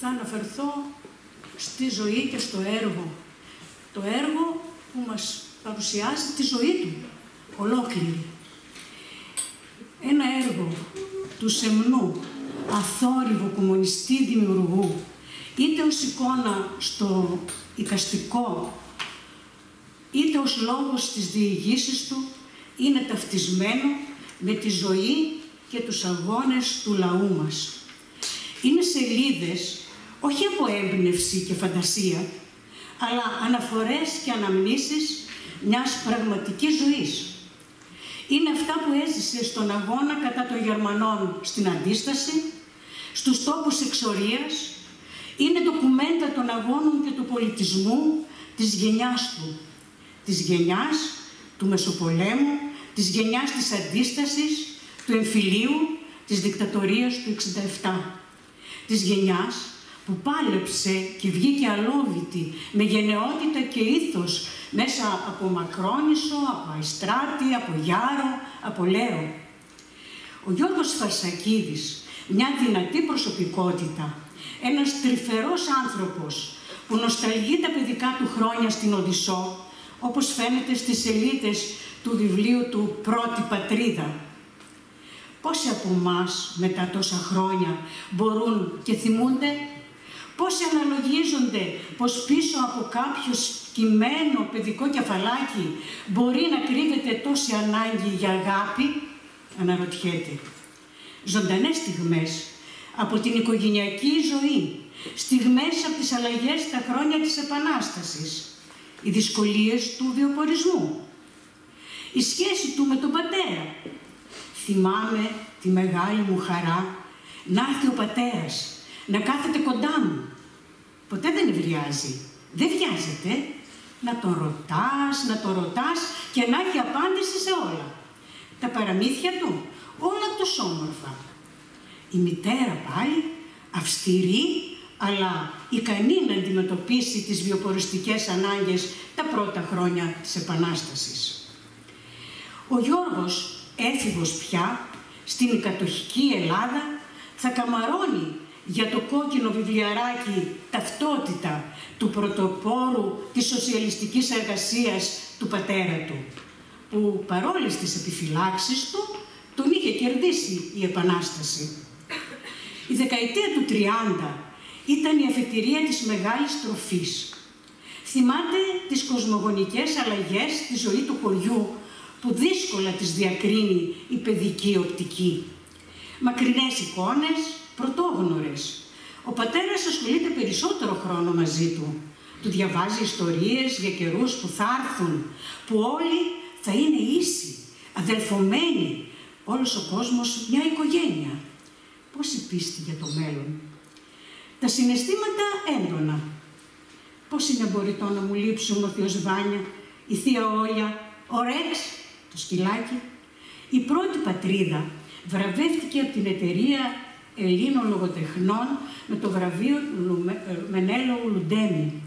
θα αναφερθώ στη ζωή και στο έργο. Το έργο που μας παρουσιάζει τη ζωή του, ολόκληρη. Ένα έργο του σεμνού, αθόρυβου κομμουνιστή δημιουργού, είτε ως εικόνα στο οικαστικό, είτε ως λόγος της διηγήσης του, είναι ταυτισμένο με τη ζωή και τους αγώνες του λαού μας. Είναι σελίδες όχι από έμπνευση και φαντασία, αλλά αναφορές και αναμνήσεις μιας πραγματικής ζωής. Είναι αυτά που έζησε στον αγώνα κατά των Γερμανών στην Αντίσταση, στους τόπους εξορίας, είναι ντοκουμέντα των αγώνων και του πολιτισμού της γενιάς του, της γενιάς του Μεσοπολέμου, της γενιάς της Αντίστασης, του εμφυλίου, της δικτατορίας του 67. Της γενιάς που πάλεψε και βγήκε αλόβητη με γενναιότητα και ήθος μέσα από Μακρόνισο, από Αϊστράτη, από Γιάρο, από Λέρο. Ο Γιώργος Φαρσακίδης, μια δυνατή προσωπικότητα, ένας τρυφερός άνθρωπος που νοσταλγεί τα παιδικά του χρόνια στην Οδυσσό, όπως φαίνεται στις σελίδες του βιβλίου του «Πρώτη Πατρίδα». Πόσοι από εμάς μετά τόσα χρόνια μπορούν και θυμούνται Πόσοι αναλογίζονται πως πίσω από κάποιο σκυμμένο παιδικό κεφαλάκι μπορεί να κρύβεται τόση ανάγκη για αγάπη, αναρωτιέται. Ζωντανές στιγμές από την οικογενειακή ζωή, στιγμές από τις αλλαγές στα χρόνια της Επανάστασης, οι δυσκολίες του βιοπορισμού, η σχέση του με τον πατέρα. Θυμάμαι τη μεγάλη μου χαρά να έρθει ο πατέρας, να κάθεται κοντά μου, ποτέ δεν ευριάζει. Δεν βιάζεται να τον ρωτάς, να τον ρωτάς και να έχει απάντηση σε όλα. Τα παραμύθια του, όλα τόσο όμορφα. Η μητέρα πάλι, αυστηρή, αλλά ικανή να αντιμετωπίσει τις βιοποριστικές ανάγκες τα πρώτα χρόνια της Επανάστασης. Ο Γιώργος, έφηβος πια, στην κατοχική Ελλάδα, θα καμαρώνει για το κόκκινο βιβλιαράκι «Ταυτότητα» του πρωτοπόρου της σοσιαλιστικής εργασίας του πατέρα του, που παρόλες τις επιφυλάξεις του, τον είχε κερδίσει η Επανάσταση. Η δεκαετία του 30 ήταν η αφετηρία της μεγάλης τροφής. Θυμάται τις κοσμογονικές αλλαγές στη ζωή του χωριού, που δύσκολα τις διακρίνει η παιδική οπτική. Μακρινές εικόνες, πρωτόγνωρες. Ο πατέρας ασχολείται περισσότερο χρόνο μαζί του. Του διαβάζει ιστορίες για καιρούς που θα έρθουν, που όλοι θα είναι ίσοι, αδελφωμένοι. Όλος ο κόσμος μια οικογένεια. Πόση πίστη για το μέλλον. Τα συναισθήματα έντονα. Πώς είναι μπορειτό να μου λείψουν ο θείος Βάνια, η θεία Όλια, ο Ρέξ, το σκυλάκι. Η πρώτη πατρίδα βραβεύτηκε από την εταιρεία Ελλήνων λογοτεχνών με το βραβείο ε, Μενέλο Λουντέμι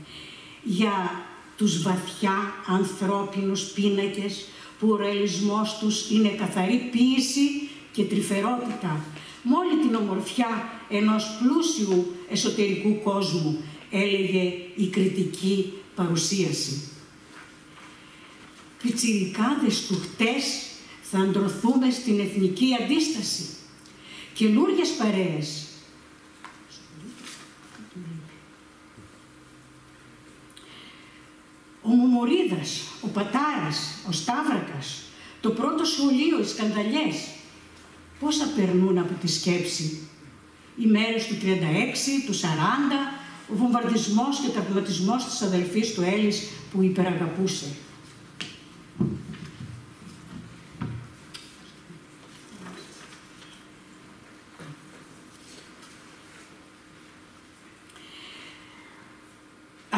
για τους βαθιά ανθρώπινους πίνακες που ο ρεαλισμός τους είναι καθαρή ποίηση και τρυφερότητα με όλη την ομορφιά ενός πλούσιου εσωτερικού κόσμου, έλεγε η κριτική παρουσίαση. Πιτσιρικάδες του χτες θα αντρωθούμε στην εθνική αντίσταση καινούργιες παρέες. Ο Μουμορίδας, ο Πατάρας, ο Σταύρακας, το πρώτο σχολείο, οι σκανδαλιές, πόσα περνούν από τη σκέψη; Οι μέρες του 36, του 40, ο βομβαρδισμός και ο ταγματισμός της αδελφής του Έλλης που υπεραγαπούσε.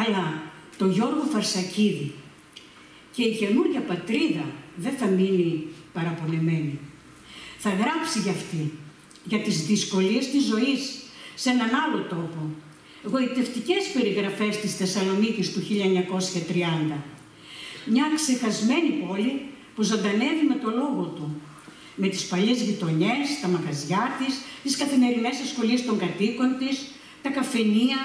Αλλά το Γιώργο Φαρσακίδη και η καινούργια πατρίδα δεν θα μείνει παραπονεμένη. Θα γράψει για αυτή, για τις δυσκολίες της ζωής, σε έναν άλλο τόπο. Γοητευτικές περιγραφές της Θεσσαλονίκης του 1930. Μια ξεχασμένη πόλη που ζωντανεύει με το λόγο του. Με τις παλιές γειτονιές, τα μαγαζιά της, τις καθημερινές ασχολίες των κατοίκων της, τα καφενεία,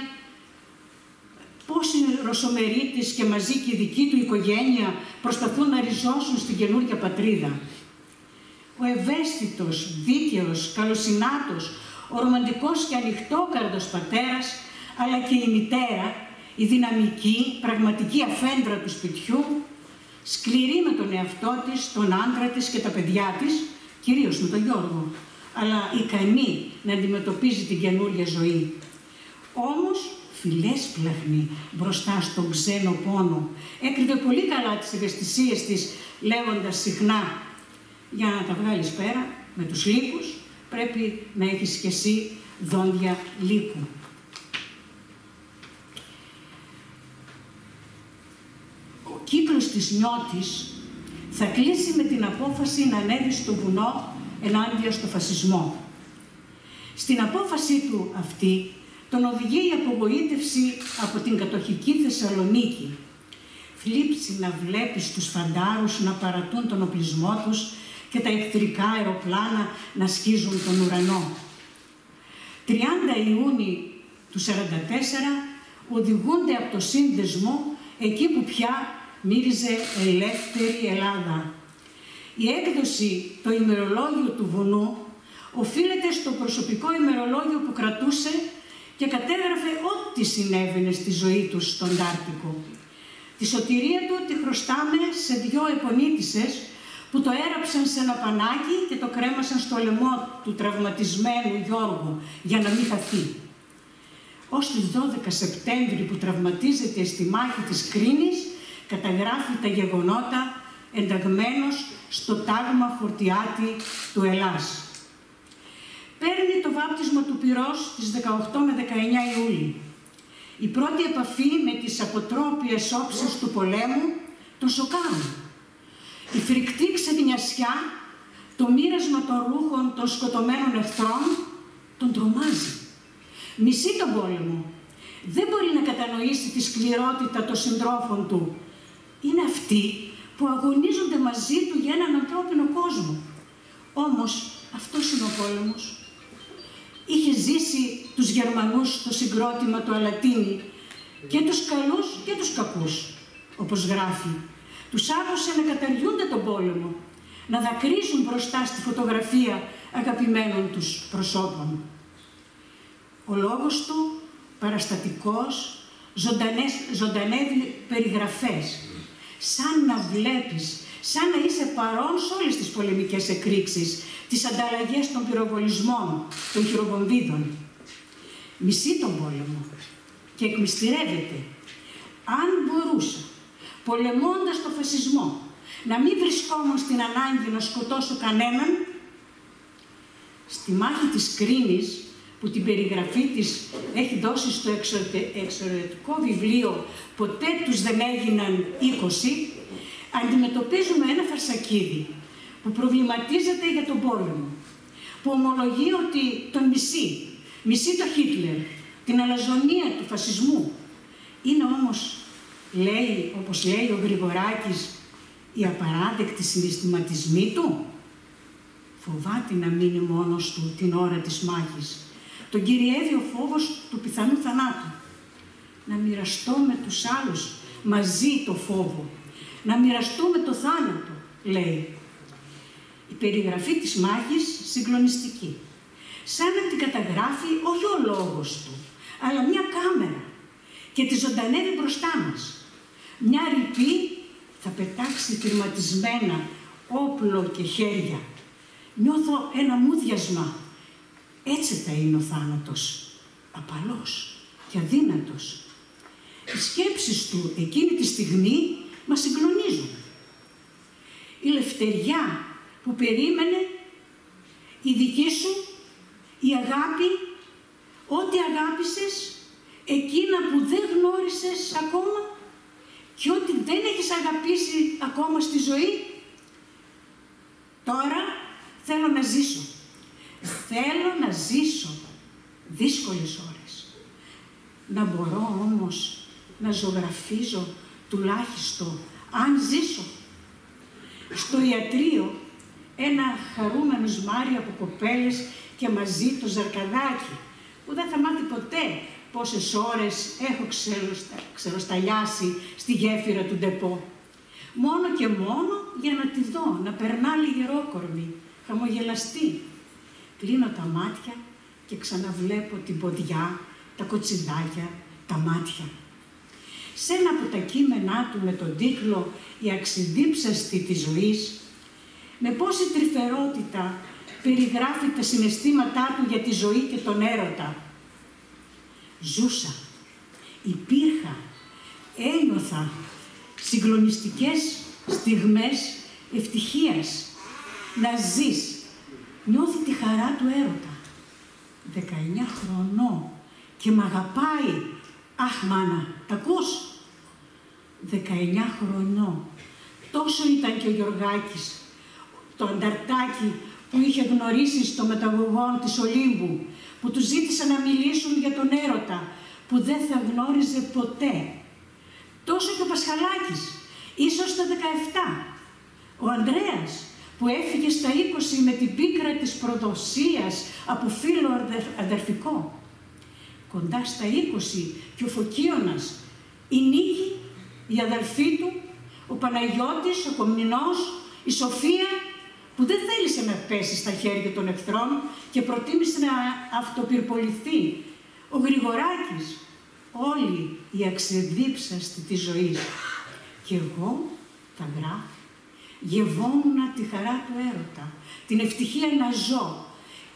πόσοι ρωσομερίτες και μαζί και η δική του οικογένεια προσπαθούν να ριζώσουν στην καινούργια πατρίδα. Ο ευαίσθητος, δίκαιος, καλοσυνάτος, ο ρομαντικός και ανοιχτόκαρδος πατέρας, αλλά και η μητέρα, η δυναμική, πραγματική αφέντρα του σπιτιού, σκληρή με τον εαυτό της, τον άντρα της και τα παιδιά της, κυρίως με τον Γιώργο, αλλά ικανή να αντιμετωπίζει την καινούργια ζωή. Όμως, φιλές πλαχνή μπροστά στον ξένο πόνο, έκρυβε πολύ καλά τις ευαισθησίες της, λέγοντας συχνά «Για να τα βγάλεις πέρα με τους λύκους, πρέπει να έχεις και εσύ δόντια λύκου». Ο κύκλος της νιώτης θα κλείσει με την απόφαση να ανέβει στο βουνό ενάντια στο φασισμό. Στην απόφαση του αυτή τον οδηγεί η απογοήτευση από την κατοχική Θεσσαλονίκη. Θλίψη να βλέπεις τους φαντάρους να παρατούν τον οπλισμό τους και τα εχθρικά αεροπλάνα να σκίζουν τον ουρανό. 30 Ιούνιου του 1944 οδηγούνται από το σύνδεσμο εκεί που πια μύριζε ελεύθερη Ελλάδα. Η έκδοση «Το ημερολόγιο του βουνού» οφείλεται στο προσωπικό ημερολόγιο που κρατούσε και κατέγραφε ό,τι συνέβαινε στη ζωή τους στον Τάρτικο. Τη σωτηρία του τη χρωστάμε σε δυο επονίτισες που το έραψαν σε ένα πανάκι και το κρέμασαν στο λαιμό του τραυματισμένου Γιώργου για να μην χαθεί. Ως τις 12 Σεπτέμβρη που τραυματίζεται στη μάχη της Κρίνης καταγράφει τα γεγονότα ενταγμένος στο τάγμα χορτιάτη του Ελλάς παίρνει το βάπτισμα του πυρός στις 18 με 19 Ιούλη. Η πρώτη επαφή με τις αποτρόπιες όψεις του πολέμου τον σοκάρουν. Η φρικτή ξεδινιασιά, το μοίρασμα των ρούχων των σκοτωμένων εχθρών τον τρομάζει. Μισεί τον πόλεμο. Δεν μπορεί να κατανοήσει τη σκληρότητα των συντρόφων του. Είναι αυτοί που αγωνίζονται μαζί του για έναν ανθρώπινο κόσμο. Όμως αυτός είναι ο πόλεμος είχε ζήσει τους Γερμανούς στο συγκρότημα του Αλατίνη και τους καλούς και τους κακούς, όπως γράφει. Τους άκουσε να καταργούνται τον πόλεμο, να δακρύζουν μπροστά στη φωτογραφία αγαπημένων τους προσώπων. Ο λόγος του, παραστατικός, ζωντανές, ζωντανεύει περιγραφές, σαν να βλέπεις, σαν να είσαι παρόν σε όλες τις πολεμικές εκρήξεις, τις ανταλλαγές των πυροβολισμών, των χειροβομβίδων. Μισεί τον πόλεμο και εκμυστηρεύεται. Αν μπορούσα, πολεμώντας το φασισμό, να μην βρισκόμουν στην ανάγκη να σκοτώσω κανέναν, στη μάχη της Κρίνης, που την περιγραφή της έχει δώσει στο εξωτερικό βιβλίο «Ποτέ τους δεν έγιναν 20», αντιμετωπίζουμε ένα φαρσακίδι που προβληματίζεται για τον πόλεμο, που ομολογεί ότι τον μισεί, μισεί το Χίτλερ, την αλαζονία του φασισμού. Είναι όμως, λέει, όπως λέει ο Γρηγοράκης, οι απαράδεκτοι συναισθηματισμοί του. Φοβάται να μείνει μόνος του την ώρα της μάχης. Τον κυριεύει ο φόβος του πιθανού θανάτου. Να μοιραστώ με τους άλλους μαζί το φόβο. Να μοιραστούμε το θάνατο, λέει η περιγραφή της μάχης συγκλονιστική. Σαν να την καταγράφει όχι ο λόγος του, αλλά μια κάμερα και τη ζωντανεύει μπροστά μας. Μια ρηπή θα πετάξει πυρματισμένα όπλο και χέρια. Νιώθω ένα μούδιασμα. Έτσι θα είναι ο θάνατος. Απαλός και αδύνατος. Οι σκέψεις του εκείνη τη στιγμή μας συγκλονίζουν. Η λευτεριά που περίμενε η δική σου, η αγάπη, ό,τι αγάπησες, εκείνα που δεν γνώρισες ακόμα και ό,τι δεν έχεις αγαπήσει ακόμα στη ζωή. Τώρα θέλω να ζήσω. Θέλω να ζήσω δύσκολες ώρες. Να μπορώ όμως να ζωγραφίζω τουλάχιστον αν ζήσω. Στο ιατρείο ένα χαρούμενος σμάρι από κοπέλες και μαζί το ζαρκαδάκι, που δεν θα μάθει ποτέ πόσες ώρες έχω ξεροσταλιάσει στη γέφυρα του ντεπό. Μόνο και μόνο για να τη δω, να περνά λιγερόκορμη, χαμογελαστή. Κλείνω τα μάτια και ξαναβλέπω την ποδιά, τα κοτσιδάκια, τα μάτια. Σε ένα από τα κείμενά του με τον τίτλο «Η αξιδίψαστη της ζωής», με πόση τρυφερότητα περιγράφει τα συναισθήματά του για τη ζωή και τον έρωτα. Ζούσα, υπήρχα, ένιωθα συγκλονιστικές στιγμές ευτυχίας. Να ζεις, νιώθει τη χαρά του έρωτα. 19 χρονών και μ' αγαπάει. Αχ, μάνα, τα ακούς; 19 χρονών. Τόσο ήταν και ο Γιωργάκης, το ανταρτάκι που είχε γνωρίσει στο μεταγωγόν της Ολύμπου, που τους ζήτησε να μιλήσουν για τον έρωτα, που δεν θα γνώριζε ποτέ. Τόσο και ο Πασχαλάκης, ίσως τα 17. Ο Ανδρέας, που έφυγε στα 20 με την πίκρα της προδοσίας από φίλο αδερφικό. Κοντά στα 20 και ο Φωκίωνας, η Νίκη, η αδερφή του, ο Παναγιώτης, ο Κομνηνός, η Σοφία, που δεν θέλησε να πέσει στα χέρια των εχθρών και προτίμησε να αυτοπυρποληθεί. Ο Γρηγοράκης, όλοι οι αξεδίψαστοι της ζωής. Και εγώ τα γράφω γευόμουν τη χαρά του έρωτα, την ευτυχία να ζω.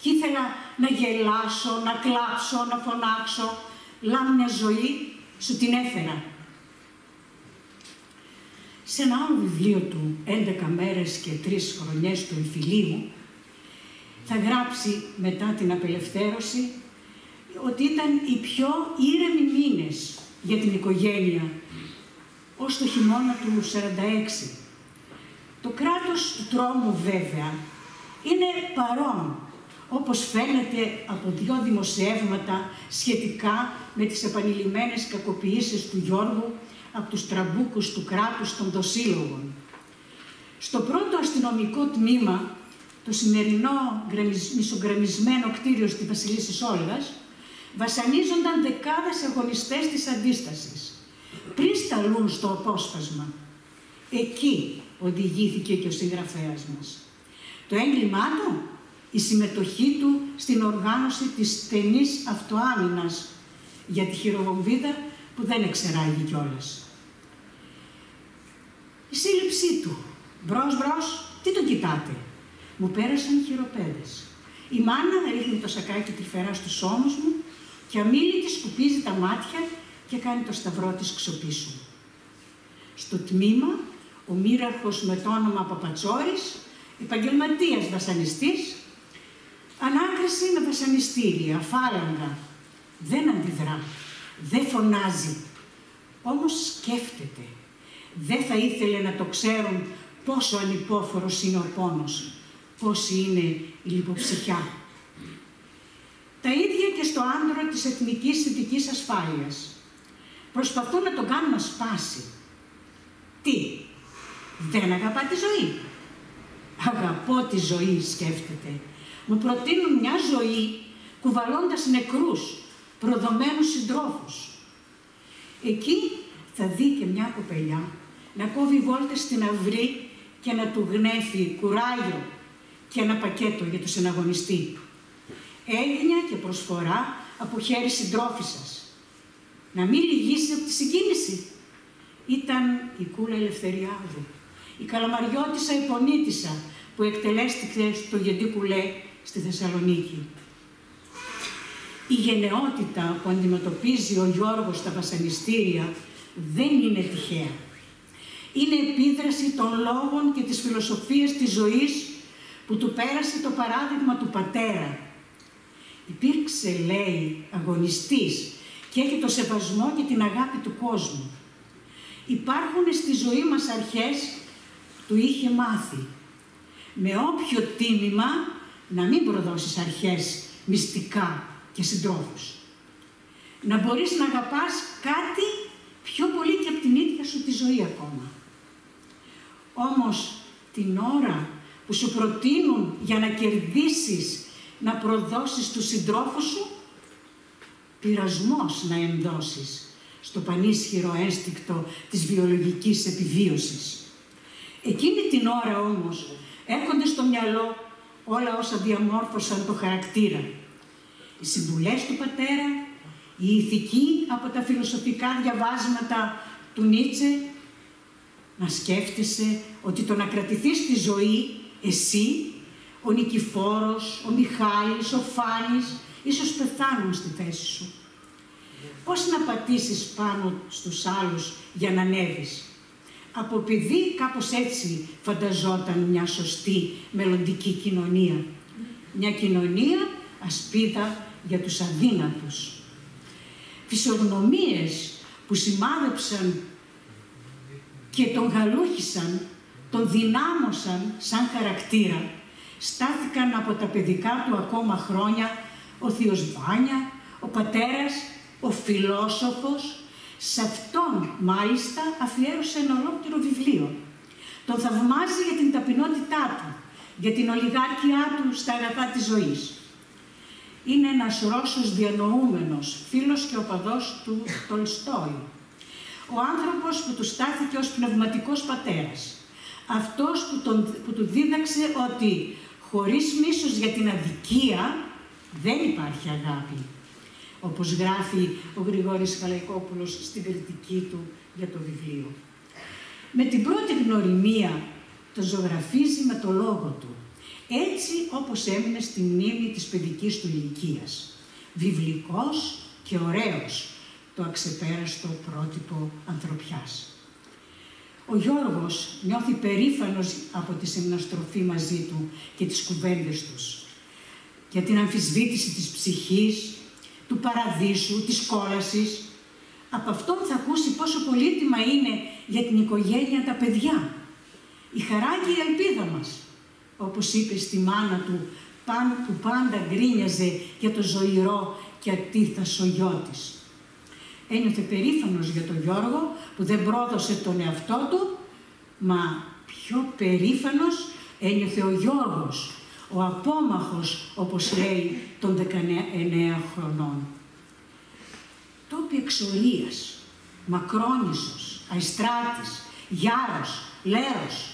Και ήθελα να γελάσω, να κλάψω, να φωνάξω. Λάμια ζωή σου την έφερα. Σε ένα άλλο βιβλίο του, 11 μέρες και 3 χρονιές του εμφυλίου, θα γράψει μετά την απελευθέρωση ότι ήταν οι πιο ήρεμοι μήνες για την οικογένεια ως το χειμώνα του 46 το κράτος του τρόμου βέβαια είναι παρόν, όπως φαίνεται από δύο δημοσιεύματα σχετικά με τις επανειλημμένες κακοποιήσεις του Γιώργου από τους τραμπούκους του κράτους των δοσύλλογων. Στο πρώτο αστυνομικό τμήμα, το σημερινό μισογκραμισμένο κτίριο στη Βασιλίση Όλγας, βασανίζονταν δεκάδες αγωνιστές της αντίστασης, πριν σταλούν στο απόσπασμα. Εκεί οδηγήθηκε και ο συγγραφέας μας. Το έγκλημά του, η συμμετοχή του στην οργάνωση της στενής αυτοάμυνας για τη χειροβομβίδα που δεν εξεράγει κιόλας. Η σύλληψή του. Μπρος, μπρος, τι το κοιτάτε; Μου πέρασαν χειροπέδες. Η μάνα ρίχνει το σακάκι τρυφερά στους ώμους μου και αμήλυτη σκουπίζει τα μάτια και κάνει το σταυρό της ξοπίσου. Στο τμήμα ο μοίραρχος με το όνομα Παπατσόρης, επαγγελματίας βασανιστής, ανάκριση με βασανιστήρια, φάλαγγα. Δεν αντιδρά, δεν φωνάζει, όμως σκέφτεται. Δεν θα ήθελε να το ξέρουν πόσο ανυπόφορος είναι ο πόνος, πόση είναι η λιποψυχιά. Τα ίδια και στο άντρο της εθνικής συνθηκής ασφάλειας. Προσπαθούν να τον κάνουν να σπάσει. Τι, δεν αγαπά τη ζωή. Αγαπώ τη ζωή, σκέφτεται. Μου προτείνουν μια ζωή κουβαλώντας νεκρούς, προδομένους συντρόφους. Εκεί θα δει και μια κοπελιά να κόβει βόλτες στην αυρή και να του γνέφει κουράγιο και ένα πακέτο για το συναγωνιστή. Έγνοια και προσφορά από χέρι συντρόφισσας. Να μην λυγίσει από τη συγκίνηση. Ήταν η κούλα Ελευθεριάδου η Καλαμαριώτησα Υπονίτησα που εκτελέστηκε στο Γεντή Κουλέ στη Θεσσαλονίκη. Η γενναιότητα που αντιμετωπίζει ο Γιώργος στα βασανιστήρια δεν είναι τυχαία. Είναι επίδραση των λόγων και της φιλοσοφίας της ζωής που του πέρασε το παράδειγμα του πατέρα. Υπήρξε, λέει, αγωνιστής και έχει το σεβασμό και την αγάπη του κόσμου. Υπάρχουν στη ζωή μας αρχές του είχε μάθει με όποιο τίμημα να μην προδώσεις αρχές μυστικά και συντρόφους. Να μπορείς να αγαπάς κάτι πιο πολύ και από την ίδια σου τη ζωή ακόμα. Όμως την ώρα που σου προτείνουν για να κερδίσεις, να προδώσεις τους συντρόφους σου, πειρασμός να ενδώσεις στο πανίσχυρο ένστικτο της βιολογικής επιβίωσης. Εκείνη την ώρα όμως έρχονται στο μυαλό όλα όσα διαμόρφωσαν το χαρακτήρα. Οι συμβουλές του πατέρα, η ηθική από τα φιλοσοφικά διαβάσματα του Νίτσε, να σκέφτεσαι ότι το να κρατηθείς στη ζωή εσύ, ο Νικηφόρος, ο Μιχάλης, ο Φάνης, ίσως πεθάνουν στη θέση σου. Πώς να πατήσεις πάνω στους άλλους για να ανέβεις; Από παιδί κάπως έτσι φανταζόταν μια σωστή μελλοντική κοινωνία. Μια κοινωνία ασπίδα για τους αδύνατους. Φυσιογνωμίες που σημάδεψαν και τον γαλούχησαν, τον δυνάμωσαν σαν χαρακτήρα, στάθηκαν από τα παιδικά του ακόμα χρόνια ο θείος Βάνια, ο πατέρας, ο φιλόσοφος, σε αυτόν μάλιστα αφιέρωσε ένα ολόκληρο βιβλίο. Τον θαυμάζει για την ταπεινότητά του, για την ολιγάρκειά του στα αγαθά της ζωής. Είναι ένας Ρώσος διανοούμενος, φίλος και οπαδός του Τολστόη. Ο άνθρωπος που του στάθηκε ως πνευματικός πατέρας. Αυτός που, τον, που του δίδαξε ότι χωρίς μίσος για την αδικία δεν υπάρχει αγάπη όπως γράφει ο Γρηγόρης Χαλαϊκόπουλος στην κριτική του για το βιβλίο. Με την πρώτη γνωριμία το ζωγραφίζει με το λόγο του, έτσι όπως έμεινε στη μνήμη της παιδικής του ηλικίας. Βιβλικός και ωραίος, το αξεπέραστο πρότυπο ανθρωπιάς. Ο Γιώργος νιώθει περήφανος από τη συμναστροφή μαζί του και τις κουβέντες τους για την αμφισβήτηση της ψυχής, του παραδείσου, της κόλασης. Από αυτόν θα ακούσει πόσο πολύτιμα είναι για την οικογένεια τα παιδιά. Η χαρά και η ελπίδα μας, όπως είπε στη μάνα του, που πάντα γκρίνιαζε για το ζωηρό και ατίθασο γιο της. Ένιωθε περήφανος για τον Γιώργο που δεν πρόδωσε τον εαυτό του, μα πιο περήφανος ένιωθε ο Γιώργος ο απόμαχος, όπως λέει, των 19 χρονών. Τόπι εξορίας, μακρόνισος, αϊστράτης, γιάρος, λέρος,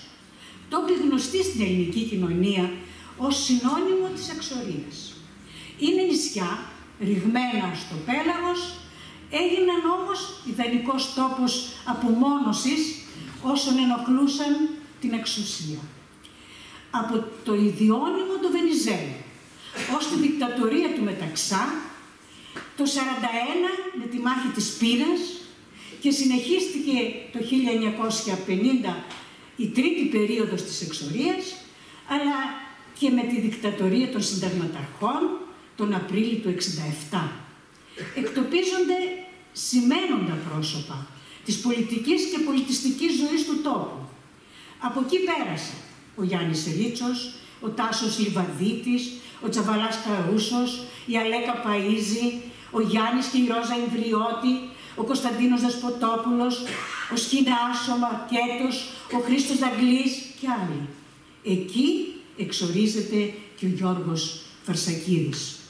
τόπι γνωστή στην ελληνική κοινωνία ως συνώνυμο της εξορίας. Είναι νησιά, ρηγμένα στο πέλαγος, έγιναν όμως ιδανικός τόπος απομόνωσης όσων ενοχλούσαν την εξουσία από το ιδιώνυμο του Βενιζέλου ως τη δικτατορία του Μεταξά το 1941 με τη μάχη της Πύρας και συνεχίστηκε το 1950 η τρίτη περίοδος της εξορίας αλλά και με τη δικτατορία των συνταγματαρχών τον Απρίλιο του 1967. Εκτοπίζονται σημαίνοντα πρόσωπα της πολιτικής και πολιτιστικής ζωής του τόπου. Από εκεί πέρασε ο Γιάννης Ρίτσος, ο Τάσος Λιβαδίτης, ο Τσαβαλάς Καρούσος, η Αλέκα Παΐζη, ο Γιάννης και η Ρόζα Ιμβριώτη, ο Κωνσταντίνος Δασποτόπουλος, ο Σκινάς, ο Μαρκέτος, ο Χρήστος Δαγκλής και άλλοι. Εκεί εξορίζεται και ο Γιώργος Φαρσακίδης.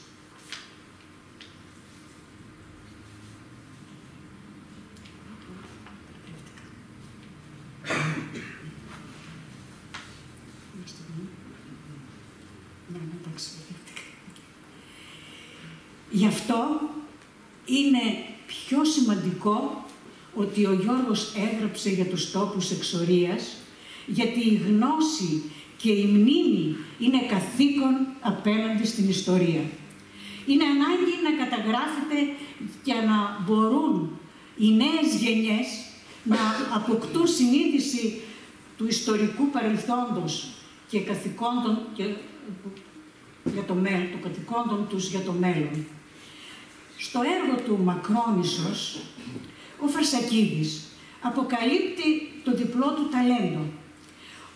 Γι' αυτό είναι πιο σημαντικό ότι ο Γιώργος έγραψε για τους τόπους εξορίας, γιατί η γνώση και η μνήμη είναι καθήκον απέναντι στην ιστορία. Είναι ανάγκη να καταγράφεται για να μπορούν οι νέες γενιές να αποκτούν συνείδηση του ιστορικού παρελθόντος και καθηκόντων και, για το μέλλον, των καθηκόντων τους για το μέλλον. Στο έργο του Μακρόνισσος, ο Φαρσακίδης αποκαλύπτει το διπλό του ταλέντο.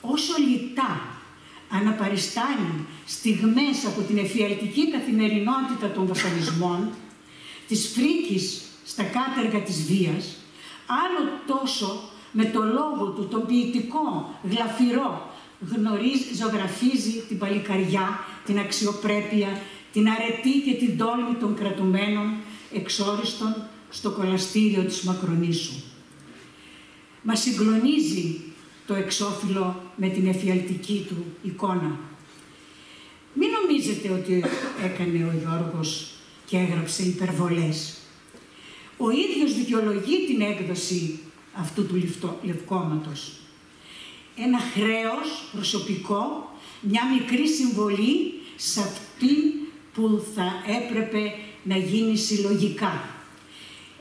Όσο λιτά αναπαριστάνει στιγμές από την εφιαλτική καθημερινότητα των βασανισμών, της φρίκης στα κάτεργα της βίας, άλλο τόσο με το λόγο του, τον ποιητικό, γλαφυρό, γνωρίζει, ζωγραφίζει την παλικαριά, την αξιοπρέπεια, την αρετή και την τόλμη των κρατουμένων, εξόριστον στο κολαστήριο της Μακρονήσου. Μας συγκλονίζει το εξώφυλλο με την εφιαλτική του εικόνα. Μην νομίζετε ότι έκανε ο Γιώργος και έγραψε υπερβολές. Ο ίδιος δικαιολογεί την έκδοση αυτού του λευκόματος. Ένα χρέος προσωπικό, μια μικρή συμβολή σε αυτήν που θα έπρεπε να γίνει συλλογικά.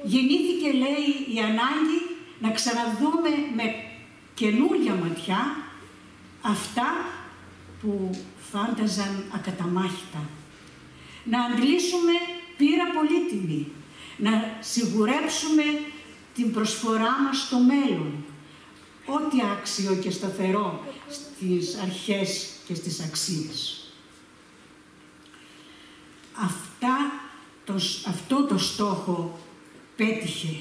Γεννήθηκε, λέει, η ανάγκη να ξαναδούμε με καινούρια ματιά αυτά που φάνταζαν ακαταμάχητα. Να αντλήσουμε πείρα πολύτιμη, να σιγουρέψουμε την προσφορά μας στο μέλλον, ό,τι άξιο και σταθερό στις αρχές και στις αξίες. Αυτά, το, αυτό το στόχο πέτυχε.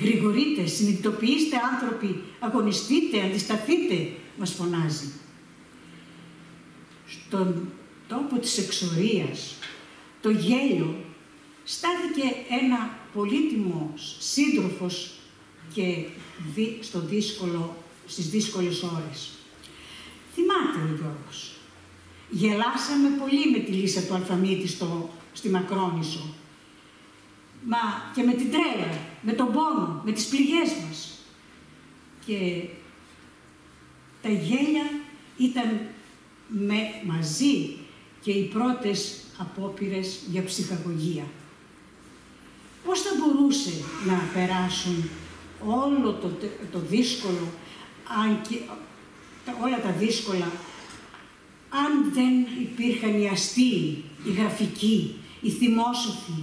Γρηγορείτε, συνειδητοποιήστε άνθρωποι, αγωνιστείτε, αντισταθείτε, μας φωνάζει. Στον τόπο της εξορίας, το γέλιο, στάθηκε ένα πολύτιμος σύντροφος και στο δύσκολο, στις δύσκολες ώρες. Θυμάται ο Γιώργος. Γελάσαμε πολύ με τη λύσα του αλφαμίτη στο, στη Μακρόνησο. Μα και με την τρέλα, με τον πόνο, με τις πληγές μας. Και τα γέλια ήταν με, μαζί και οι πρώτες απόπειρες για ψυχαγωγία. Πώς θα μπορούσε να περάσουν όλο το, το δύσκολο, αν και, όλα τα δύσκολα, αν δεν υπήρχαν οι αστείοι, οι γραφικοί, οι θυμόσοφοι,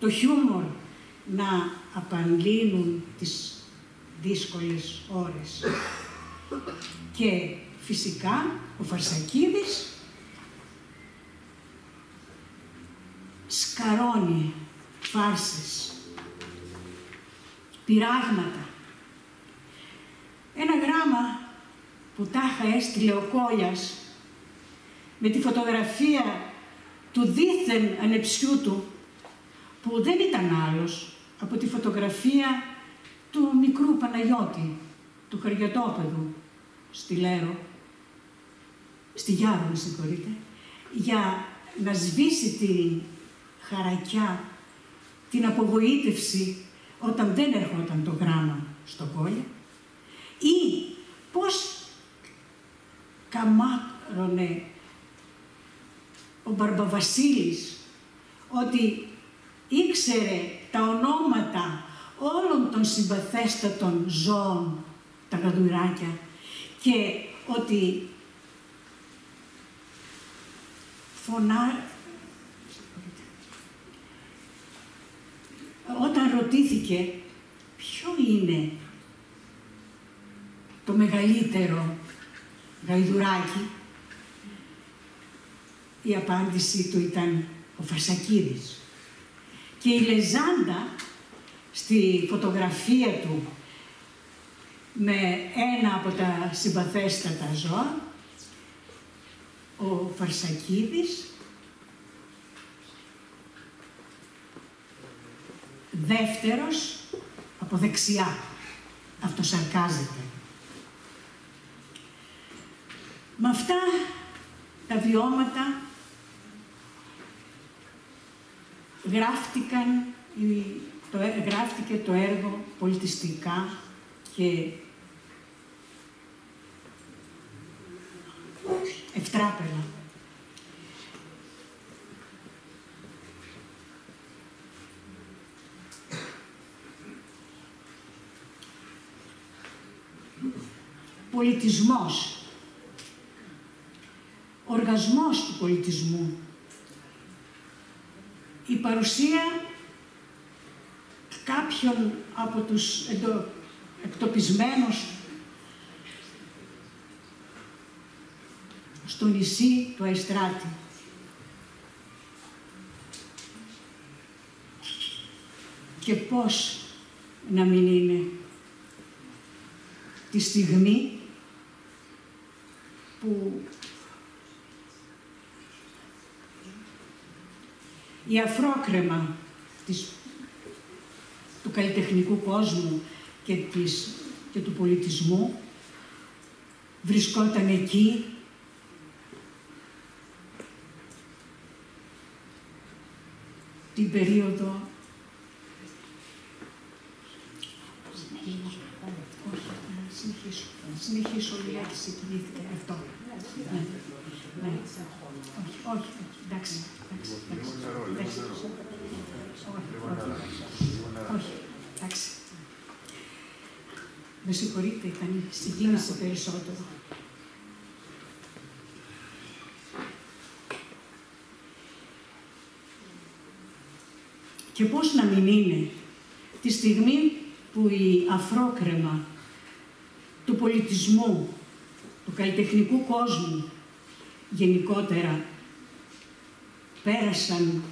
το χιούμορ να απαντήνουν τις δύσκολες ώρες. Και φυσικά ο Φαρσακίδης σκαρώνει φάρσες, πειράγματα. Ένα γράμμα που τάχα έστειλε ο Κόλιας με τη φωτογραφία του δίθεν ανεψιού του, που δεν ήταν άλλος από τη φωτογραφία του μικρού Παναγιώτη, του Χαριωτόπεδου, στη Λέρο, στη Γιάρο, με συγχωρείτε, για να σβήσει τη χαρακιά, την απογοήτευση όταν δεν ερχόταν το γράμμα στο κόλλο ή πώς καμάρωνε ο Μπαρμπαβασίλης ότι ήξερε τα ονόματα όλων των συμπαθέστατων ζώων, τα γαδουράκια, και ότι φωνά... Όταν ρωτήθηκε ποιο είναι το μεγαλύτερο γαϊδουράκι, η απάντησή του ήταν ο Φαρσακίδης. Και η Λεζάντα στη φωτογραφία του με ένα από τα συμπαθέστατα ζώα, ο Φαρσακίδης, δεύτερος από δεξιά, αυτοσαρκάζεται. Με αυτά τα βιώματα γράφτηκαν, το, ε, γράφτηκε το έργο πολιτιστικά και ευτράπελα. Πολιτισμός. Οργασμός του πολιτισμού η παρουσία κάποιων από τους εντο, εκτοπισμένους στο νησί του Αϊστράτη. Και πώς να μην είναι τη στιγμή που η αφρόκρεμα της, του καλλιτεχνικού κόσμου και, της, και του πολιτισμού. Βρισκόταν εκεί την περίοδο συνεχίσω, συνεχίσω λίγα συγκινήθηκε αυτό. Ναι. Ναι. Όχι, όχι, εντάξει, εντάξει, εντάξει. Όχι, εντάξει. Με συγχωρείτε, ήταν συγκίνησε περισσότερο. Και πώς να μην είναι τη στιγμή που η αφρόκρεμα του πολιτισμού, του καλλιτεχνικού κόσμου γενικότερα πέρασαν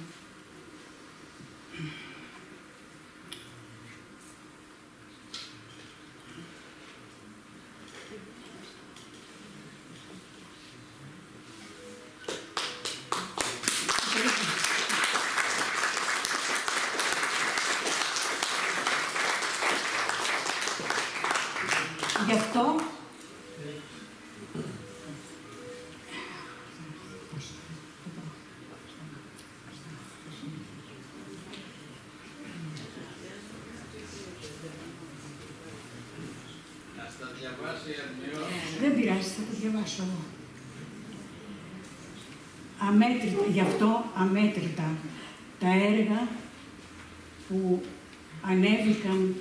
Γι' αυτό Δεν πειράζει, θα το διαβάσω εγώ. Αμέτρητα, γι' αυτό αμέτρητα τα έργα που ανέβηκαν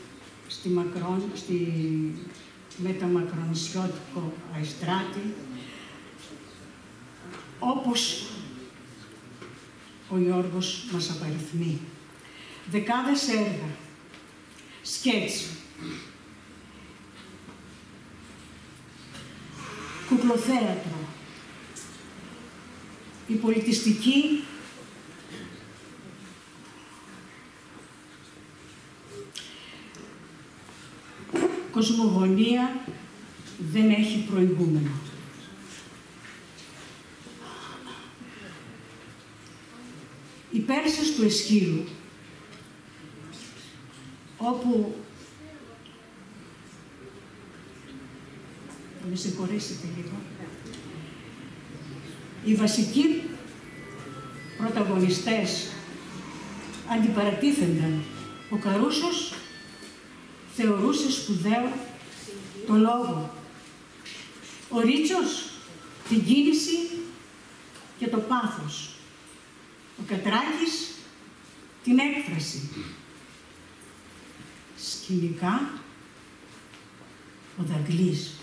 στη Μακρόν, στη μεταμακρονισιώτικο Αϊστράτη, όπως ο Γιώργος μας απαριθμεί. Δεκάδες έργα, σκέτσι, κουκλοθέατρο, η πολιτιστική κοσμογονία δεν έχει προηγούμενο. Οι Πέρσες του Εσχύλου, όπου με συγχωρήσετε λίγο, οι βασικοί πρωταγωνιστές αντιπαρατίθενταν. Ο Καρούσος θεωρούσε σπουδαίο το λόγο. Ο Ρίτσος την κίνηση και το πάθος. Ο Κατράκης την έκφραση. Σκηνικά ο Δαγκλής.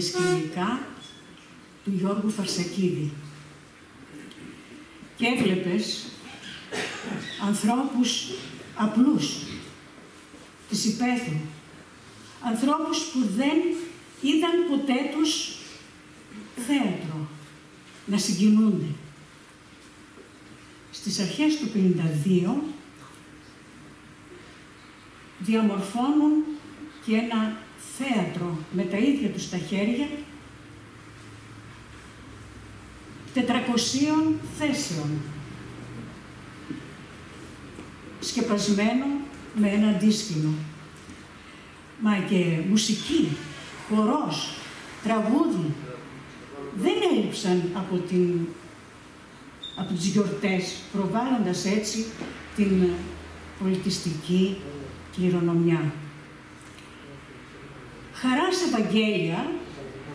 Με σκηνικά του Γιώργου Φαρσακίδη. Και έβλεπες ανθρώπους απλούς, της υπαίθρου, ανθρώπους που δεν είδαν ποτέ τους θέατρο να συγκινούνται. Στις αρχές του 52 διαμορφώνουν και ένα θέατρο με τα ίδια τους τα χέρια 400 θέσεων σκεπασμένο με ένα αντίσκηνο. Μα και μουσική, χορός, τραγούδι δεν έλειψαν από, την, από τις γιορτές, προβάλλοντας έτσι την πολιτιστική κληρονομιά. Χαράς Ευαγγέλια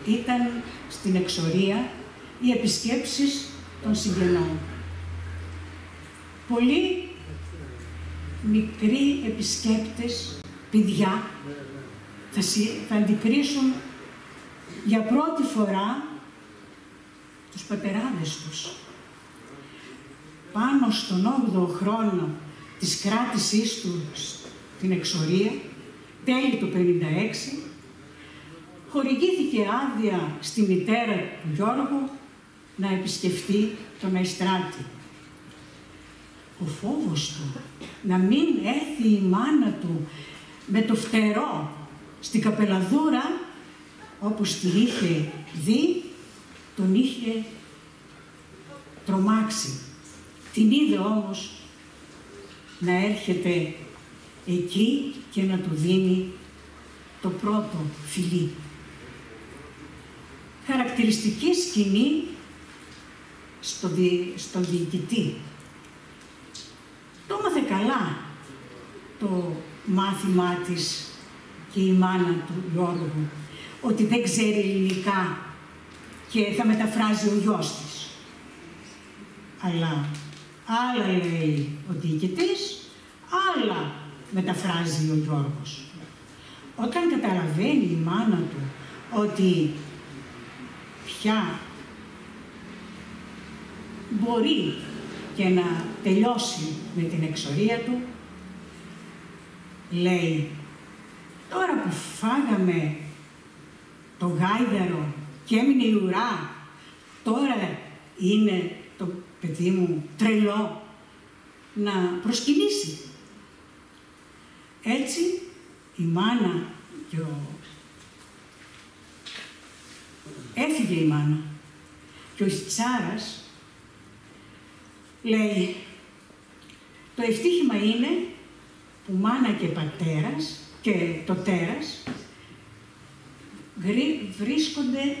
ήταν στην εξορία οι επισκέψεις των συγγενών. Πολλοί μικροί επισκέπτες, παιδιά, θα, θα αντικρίσουν για πρώτη φορά τους πατεράδες τους. Πάνω στον 8ο χρόνο της κράτησής τους στην εξορία, τέλη του 56, χορηγήθηκε άδεια στη μητέρα του Γιώργου να επισκεφτεί τον Αϊστράτη. Ο φόβος του να μην έρθει η μάνα του με το φτερό στην καπελαδούρα όπως τη είχε δει, τον είχε τρομάξει. Την είδε όμως να έρχεται εκεί και να του δίνει το πρώτο φιλί. Χαρακτηριστική σκηνή στο, δι, στο διοικητή. Το έμαθε καλά το μάθημά της και η μάνα του Γιώργου ότι δεν ξέρει ελληνικά και θα μεταφράζει ο γιος της. Αλλά άλλα λέει ο διοικητής, άλλα μεταφράζει ο Γιώργος. Όταν καταλαβαίνει η μάνα του ότι πια μπορεί και να τελειώσει με την εξορία του, λέει τώρα που φάγαμε το γάιδαρο και έμεινε η ουρά, τώρα είναι το παιδί μου τρελό να προσκυνήσει. Έτσι η μάνα και ο... Έφυγε η μάνα και ο Τσάρας λέει το ευτύχημα είναι που μάνα και πατέρας και το τέρας βρίσκονται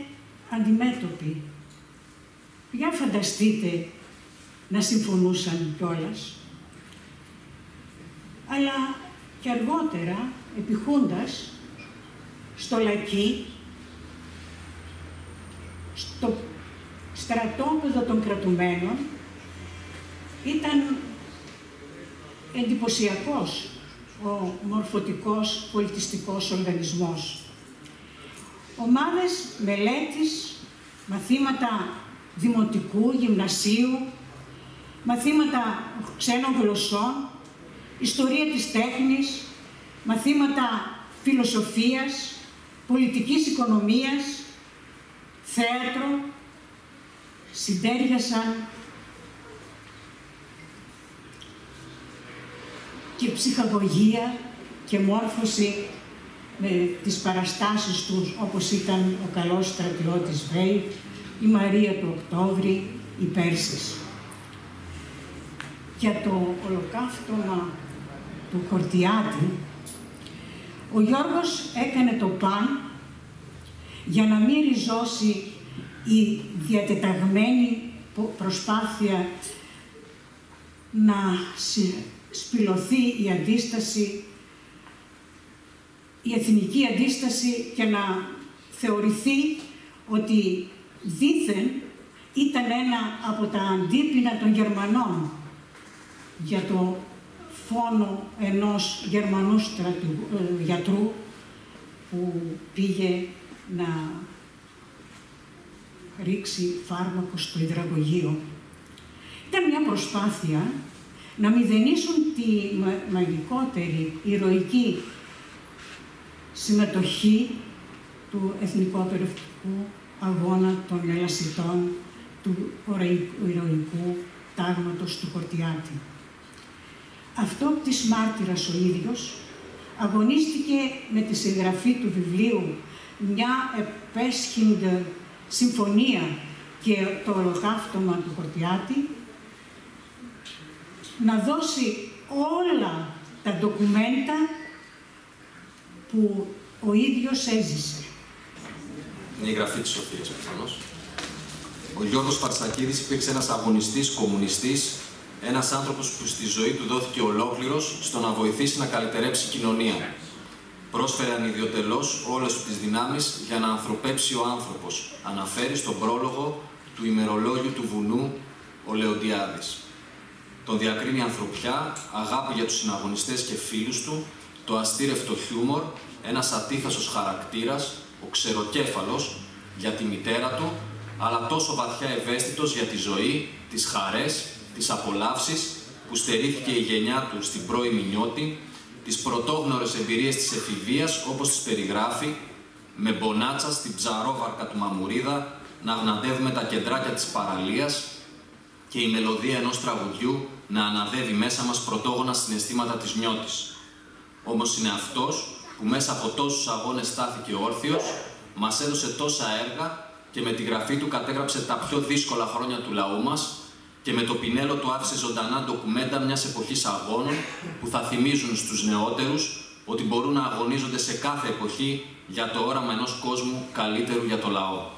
αντιμέτωποι. Για φανταστείτε να συμφωνούσαν κιόλας. Αλλά και αργότερα, επιχούντας, στο Λακί, στο στρατόπεδο των κρατουμένων, ήταν εντυπωσιακός ο μορφωτικός πολιτιστικός οργανισμός. Ομάδες μελέτης, μαθήματα δημοτικού, γυμνασίου, μαθήματα ξένων γλωσσών, ιστορία της τέχνης, μαθήματα φιλοσοφίας, πολιτικής οικονομίας, θέατρο, συντέριασαν και ψυχαγωγία και μόρφωση με τις παραστάσεις τους όπως ήταν ο καλός στρατιώτης Βέι, η Μαρία του Οκτώβρη, οι Πέρσες. Για το ολοκαύτωμα του Χορτιάτη, ο Γιώργος έκανε το παν για να μην ριζώσει η διατεταγμένη προσπάθεια να σπηλωθεί η αντίσταση, η εθνική αντίσταση και να θεωρηθεί ότι δήθεν ήταν ένα από τα αντίπεινα των Γερμανών για το φόνο ενός Γερμανού ε, γιατρού που πήγε να ρίξει φάρμακο στο υδραγωγείο. Ήταν μια προσπάθεια να μηδενίσουν τη μαγικότερη, ηρωική συμμετοχή του Εθνικού Περιφερειακού Αγώνα των Ελασιτών του ηρωικού τάγματος του Χορτιάτη. Αυτό της μάρτυρας ο ίδιος αγωνίστηκε με τη συγγραφή του βιβλίου μια επέσχυντη συμφωνία και το ολοκαύτωμα του Χορτιάτη να δώσει όλα τα ντοκουμέντα που ο ίδιος έζησε. Είναι η γραφή της Σοφίας, προφανώς. Ο Γιώργος Παρσακίδης υπήρξε ένας αγωνιστής, κομμουνιστής, ένας άνθρωπος που στη ζωή του δόθηκε ολόκληρος στο να βοηθήσει να καλυτερέψει κοινωνία. Πρόσφερε ανιδιοτελώς όλες τις δυνάμεις για να ανθρωπέψει ο άνθρωπος, αναφέρει στον πρόλογο του ημερολόγιου του βουνού ο Λεοντιάδης. Τον διακρίνει ανθρωπιά, αγάπη για τους συναγωνιστές και φίλους του, το αστήρευτο χιούμορ, ένας ατίθασος χαρακτήρας, ο ξεροκέφαλος για τη μητέρα του, αλλά τόσο βαθιά ευαίσθητος για τη ζωή, τις χαρές, τις απολαύσεις που στερήθηκε η γενιά του στην πρώιμη νιώτη, τις πρωτόγνωρες εμπειρίες της εφηβείας όπως τις περιγράφει, με μπονάτσα στην ψαρόβαρκα του Μαμουρίδα να γναντεύουμε τα κεντράκια της παραλίας και η μελωδία ενός τραγουδιού να αναδεύει μέσα μας πρωτόγωνα συναισθήματα της νιώτης. Όμως είναι αυτός που μέσα από τόσους αγώνες στάθηκε όρθιος, μας έδωσε τόσα έργα και με τη γραφή του κατέγραψε τα πιο δύσκολα χρόνια του λαού μας και με το πινέλο του άφησε ζωντανά ντοκουμέντα μιας εποχής αγώνων που θα θυμίζουν στους νεότερους ότι μπορούν να αγωνίζονται σε κάθε εποχή για το όραμα ενός κόσμου καλύτερου για το λαό.